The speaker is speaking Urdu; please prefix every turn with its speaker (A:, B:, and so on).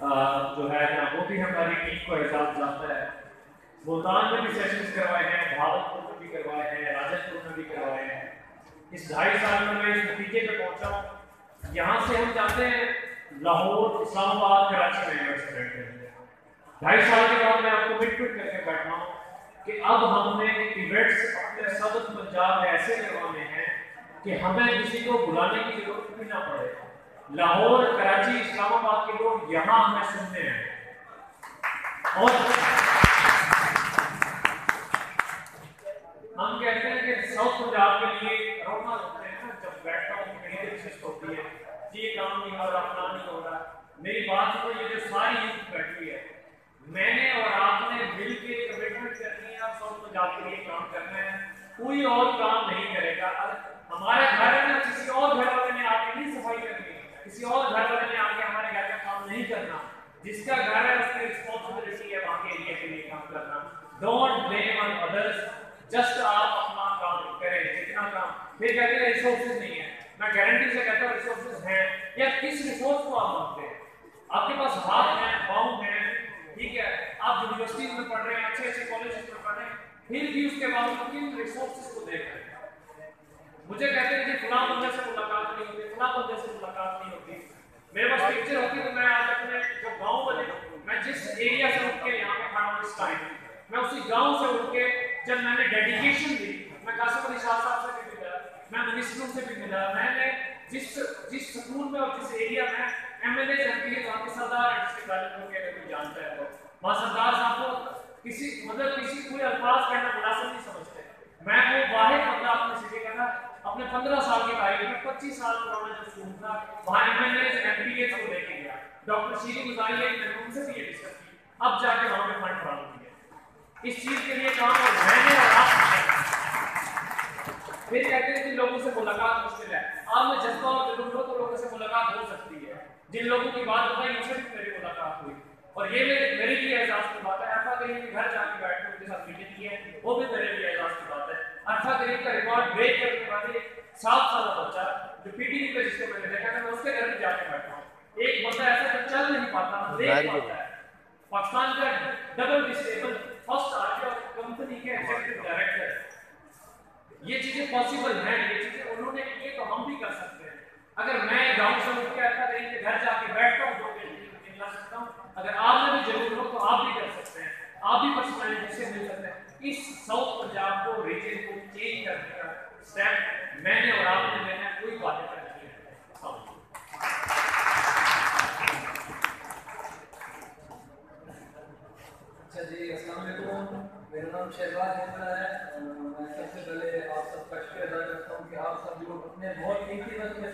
A: جو ہے نا وہ بھی ہماری ٹیم کو احساس جاتا ہے۔ ملتان میں بھی سیشنز کروائے ہیں بھاوت پور میں بھی کروائے ہیں راجن پور میں بھی کروائے ہیں۔ اس ڈھائی سال میں میں اس نتیجے پہ پہنچا ہوں۔ یہاں سے ہم جاتے ہیں لاہور، اسلام آباد، کراچی میں یونیورسٹی بیٹھتے ہیں ڈھائی سال کے بعد میں آپ کو مٹ پٹ کر کے بیٹھا ہوں کہ اب ہم نے ایونٹس اپنے سبت پنجاب میں ایسے کروانے ہیں کہ ہمیں کسی کو بلانے کی ضرورت بھی نہ پڑے۔ لاہور، کراچی، اسلام آباد یہاں ہمیں سننے ہیں۔ اور اچھا۔ ہم کہتے ہیں کہ ساؤتھ پنجاب کے لیے رونا ہوتے ہیں نا، جب بیٹھتا ہوں کہیں دلچسپ ہوتی ہے۔ یہ کام نہیں ہو رہا، اپنا نہیں ہو رہا۔ میری بات تو یہ جو ساری یوتھ بیٹھی ہے، میں نے اور آپ نے مل کے کمٹمنٹ کرنی ہے ساؤتھ پنجاب کے لیے کام کرنا ہے۔ کوئی اور کام نہیں کرے گا ہمارا گھر ہے نا کسی اور گھر والے نے آ کے نہیں صفائی کرنی کسی اور گھر والے نے آ کے ہمارے گھر کا کام نہیں کرنا۔ جس کا گھر ہے، اس کی رسپانسبلٹی ہے وہاں کے ایریا کے لیے کام کرنا۔ Don't blame on others just آپ اپنا کام کریں، جتنا کام۔ پھر کہتے ہیں ریسورسز نہیں ہے۔ میں گارنٹی سے کہتا ہوں ریسورسز ہیں۔ یا کس ریسورس کو آپ مانگتے ہیں؟ آپ کے پاس ہاتھ ہیں پاؤں ہیں، ٹھیک ہے۔ آپ یونیورسٹیز میں پڑھ رہے ہیں، اچھے اچھے کالجز میں پڑھ رہے ہیں، پھر بھی اس کے بعد کن ریسورسز کو دیکھ رہے ہیں؟ مجھے کہتے ہیں کہ فلاں بندے سے ملاقات نہیں ہوتی فلاں بندے سے ملاقات نہیں ہوتی میرے پاس پکچر ہوتی تو میں آج اپنے جو گاؤں والے میں جس ایریا سے اٹھ کے یہاں پہ کھڑا ہوں اس ٹائم میں اسی گاؤں سے اٹھ کے جب میں نے ڈیڈیکیشن دی، میں قاسم علی شاہ صاحب سے بھی ملا، میں منسٹروں سے بھی ملا، میں نے جس جس سکول میں اور جس ایریا میں M L A M P A وہاں کے سردار ہیں، جس کے تعلق کو اگر کوئی جانتا ہے تو وہاں سردار صاحب کو کسی مطلب کسی کوئی الفاظ کہنا مناسب نہیں سمجھتے۔ میں وہ واحد بندہ اپنے سٹی کا تھا، اپنے پندرہ سال کی تاریخ میں پچیس سال پرانا جو اسکول تھا وہاں M L A M P A کو لے کے گیا۔ ڈاکٹر شیری گزاری ہے میں ان سے بھی یہ ڈسکس کی۔ اب جا کے وہاں پہ فنڈ فراہم اس چیز کے لیے کام اور میں نے اور آپ پھر کہتے ہیں کہ لوگوں سے ملاقات مشکل ہے۔ آپ میں جذبہ اور ضرورت ہو تو لوگوں سے ملاقات ہو سکتی ہے۔ جن لوگوں کی بات بتائی ان سے بھی میری ملاقات ہوئی۔ اور یہ میرے میرے لیے اعزاز کی بات ہے۔ ارفا کریم کے گھر جا کے بیٹھ کے ان کے ساتھ میٹنگ کی ہے۔ وہ بھی میرے لیے اعزاز کی بات ہے۔ ارفا کریم کا ریکارڈ بریک کرنے کے بعد ایک سات سالہ بچہ جو پی ٹی پہ جس کو میں نے دیکھا تھا میں اس کے گھر میں جا کے بیٹھا ہوں۔ ایک بندہ ایسا جو چل نہیں پاتا دیکھ پاتا ہے۔ پاکستان کا ڈبل ڈسیبل ٹھیک ہے ایگزیکٹو ڈائریکٹر یہ چیزیں پاسبل ہیں، یہ چیزیں انہوں نے کیے تو ہم بھی کر سکتے ہیں۔ اگر میں گاؤں سے اٹھ کے آتا کہیں کہ گھر جا کے بیٹھتا ہوں، دو گھنٹے کھیلا سکتا ہوں، اگر آپ نے بھی ضرور ہو تو آپ بھی کر سکتے ہیں۔ آپ بھی پرسنالٹی سے مل سکتے ہیں اس ساؤتھ پنجاب کو ریجن کو چینج کرنے کا اسٹیپ میں نے
B: نام شہزاد ہے میں سب سے پہلے آپ سب کا شکر ادا کرتا ہوں کہ آپ سب لوگ اپنے بہت قیمتی وقت میں